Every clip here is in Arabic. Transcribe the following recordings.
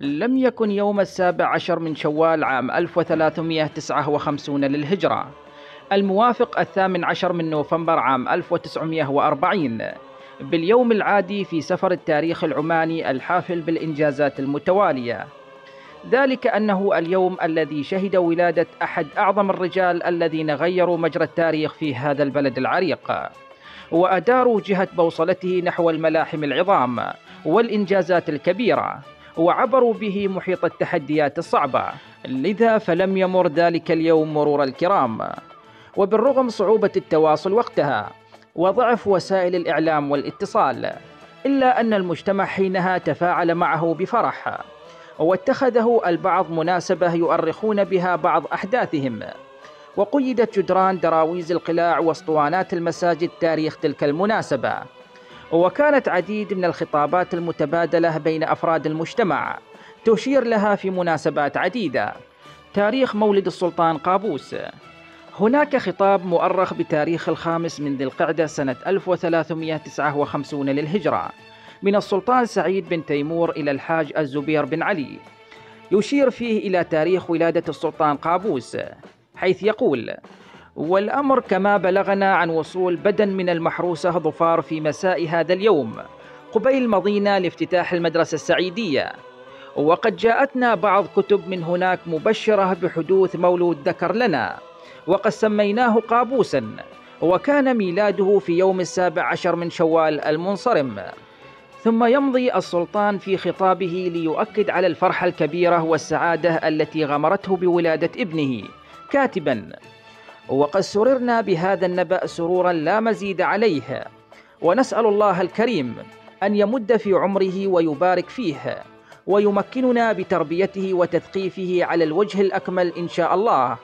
لم يكن يوم السابع عشر من شوال عام 1359 للهجرة. الموافق الثامن عشر من نوفمبر عام 1940 باليوم العادي في سفر التاريخ العماني الحافل بالإنجازات المتوالية. ذلك أنه اليوم الذي شهد ولادة أحد أعظم الرجال الذين غيروا مجرى التاريخ في هذا البلد العريق. وأداروا جهة بوصلته نحو الملاحم العظام والإنجازات الكبيرة. وعبروا به محيط التحديات الصعبة. لذا فلم يمر ذلك اليوم مرور الكرام. وبالرغم صعوبة التواصل وقتها وضعف وسائل الإعلام والاتصال إلا أن المجتمع حينها تفاعل معه بفرح واتخذه البعض مناسبة يؤرخون بها بعض أحداثهم. وقيدت جدران دراويز القلاع وأسطوانات المساجد تاريخ تلك المناسبة. وكانت عديد من الخطابات المتبادلة بين أفراد المجتمع تشير لها في مناسبات عديدة. تاريخ مولد السلطان قابوس. هناك خطاب مؤرخ بتاريخ الخامس من ذي القعدة سنة 1359 للهجرة من السلطان سعيد بن تيمور إلى الحاج الزبير بن علي. يشير فيه إلى تاريخ ولادة السلطان قابوس حيث يقول والأمر كما بلغنا عن وصول بدن من المحروسة ظفار في مساء هذا اليوم قبيل مضينا لافتتاح المدرسة السعيدية. وقد جاءتنا بعض كتب من هناك مبشرة بحدوث مولود ذكر لنا وقد سميناه قابوسا وكان ميلاده في يوم السابع عشر من شوال المنصرم. ثم يمضي السلطان في خطابه ليؤكد على الفرحة الكبيرة والسعادة التي غمرته بولادة ابنه كاتبا وقد سررنا بهذا النبأ سرورا لا مزيد عليه. ونسأل الله الكريم أن يمد في عمره ويبارك فيه ويمكننا بتربيته وتثقيفه على الوجه الأكمل إن شاء الله.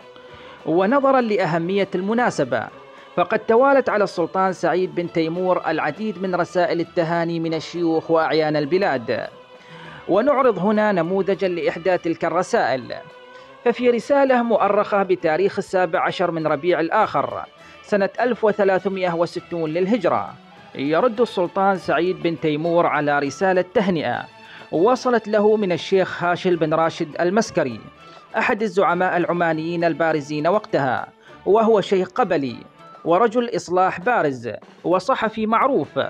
ونظرا لأهمية المناسبة فقد توالت على السلطان سعيد بن تيمور العديد من رسائل التهاني من الشيوخ وأعيان البلاد. ونعرض هنا نموذجا لإحدى تلك الرسائل. ففي رسالة مؤرخة بتاريخ السابع عشر من ربيع الآخر سنة 1360 للهجرة يرد السلطان سعيد بن تيمور على رسالة تهنئة وصلت له من الشيخ هاشل بن راشد المسكري أحد الزعماء العمانيين البارزين وقتها وهو شيخ قبلي ورجل إصلاح بارز وصحفي معروف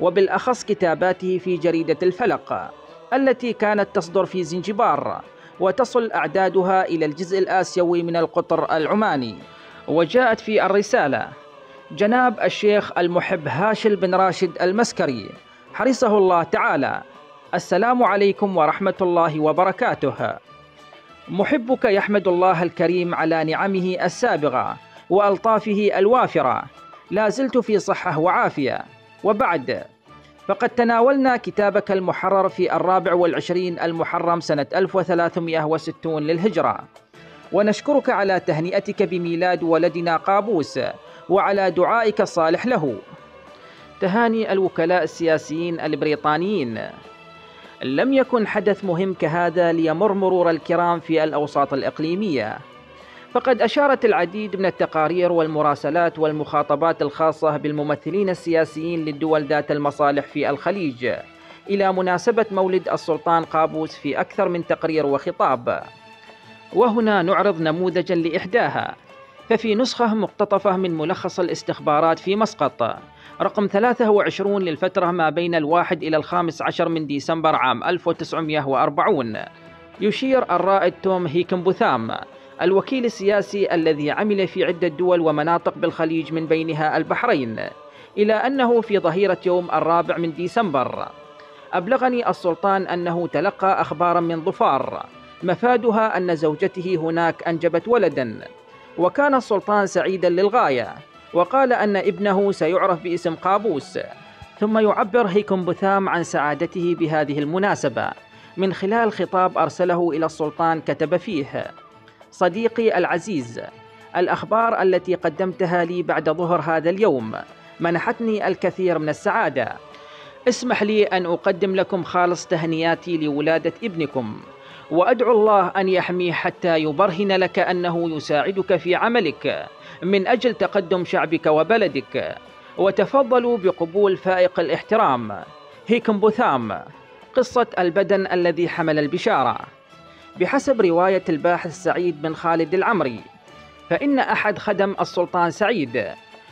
وبالأخص كتاباته في جريدة الفلق التي كانت تصدر في زنجبار. وتصل أعدادها إلى الجزء الآسيوي من القطر العماني. وجاءت في الرسالة جناب الشيخ المحب هاشل بن راشد المسكري حرصه الله تعالى. السلام عليكم ورحمة الله وبركاته. محبك يحمد الله الكريم على نعمه السابغة وألطافه الوافرة. لا زلت في صحة وعافية. وبعد فقد تناولنا كتابك المحرر في الرابع والعشرين المحرم سنة 1360 للهجرة. ونشكرك على تهنئتك بميلاد ولدنا قابوس وعلى دعائك الصالح له. تهاني الوكلاء السياسيين البريطانيين. لم يكن حدث مهم كهذا ليمر مرور الكرام في الأوساط الإقليمية. فقد أشارت العديد من التقارير والمراسلات والمخاطبات الخاصة بالممثلين السياسيين للدول ذات المصالح في الخليج. إلى مناسبة مولد السلطان قابوس في أكثر من تقرير وخطاب. وهنا نعرض نموذجا لإحداها. ففي نسخة مقتطفة من ملخص الاستخبارات في مسقط. رقم 23 للفترة ما بين الواحد إلى الخامس عشر من ديسمبر عام 1940 يشير الرائد توم هيكنبوثام. الوكيل السياسي الذي عمل في عدة دول ومناطق بالخليج من بينها البحرين إلى أنه في ظهيرة يوم الرابع من ديسمبر. أبلغني السلطان أنه تلقى أخبارا من ظفار. مفادها أن زوجته هناك أنجبت ولدا. وكان السلطان سعيدا للغاية. وقال أن ابنه سيعرف باسم قابوس. ثم يعبر هيكم بثام عن سعادته بهذه المناسبة. من خلال خطاب أرسله إلى السلطان كتب فيه. صديقي العزيز. الأخبار التي قدمتها لي بعد ظهر هذا اليوم منحتني الكثير من السعادة. اسمح لي أن أقدم لكم خالص تهنياتي لولادة ابنكم وأدعو الله أن يحميه حتى يبرهن لك أنه يساعدك في عملك من أجل تقدم شعبك وبلدك. وتفضلوا بقبول فائق الاحترام. هيكم بثام قصة البدن الذي حمل البشارة. بحسب رواية الباحث سعيد بن خالد العمري فإن أحد خدم السلطان سعيد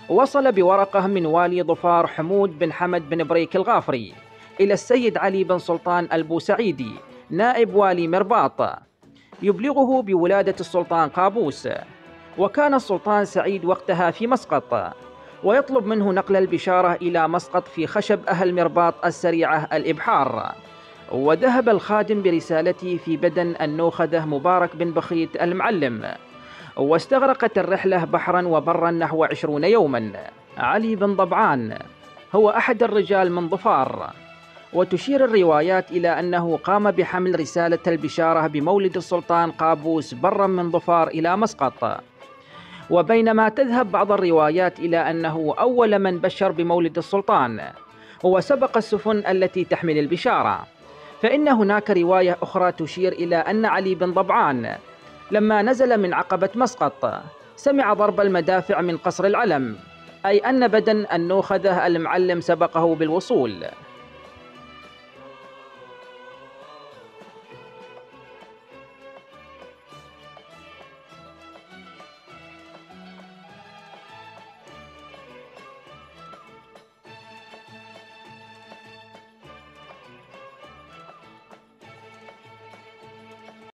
وصل بورقة من والي ظفار حمود بن حمد بن بريك الغافري إلى السيد علي بن سلطان البوسعيدي نائب والي مرباط يبلغه بولادة السلطان قابوس وكان السلطان سعيد وقتها في مسقط ويطلب منه نقل البشارة إلى مسقط في خشب أهل مرباط السريعة الإبحار. وذهب الخادم برسالته في بدن النوخذة مبارك بن بخيت المعلم واستغرقت الرحلة بحرا وبرا نحو عشرون يوما. علي بن ضبعان هو أحد الرجال من ظفار. وتشير الروايات إلى أنه قام بحمل رسالة البشارة بمولد السلطان قابوس برا من ظفار إلى مسقط. وبينما تذهب بعض الروايات إلى أنه أول من بشر بمولد السلطان هو سبق السفن التي تحمل البشارة. فإن هناك رواية أخرى تشير إلى أن علي بن ضبعان لما نزل من عقبة مسقط سمع ضرب المدافع من قصر العلم أي أن بدن النوخذة المعلم سبقه بالوصول.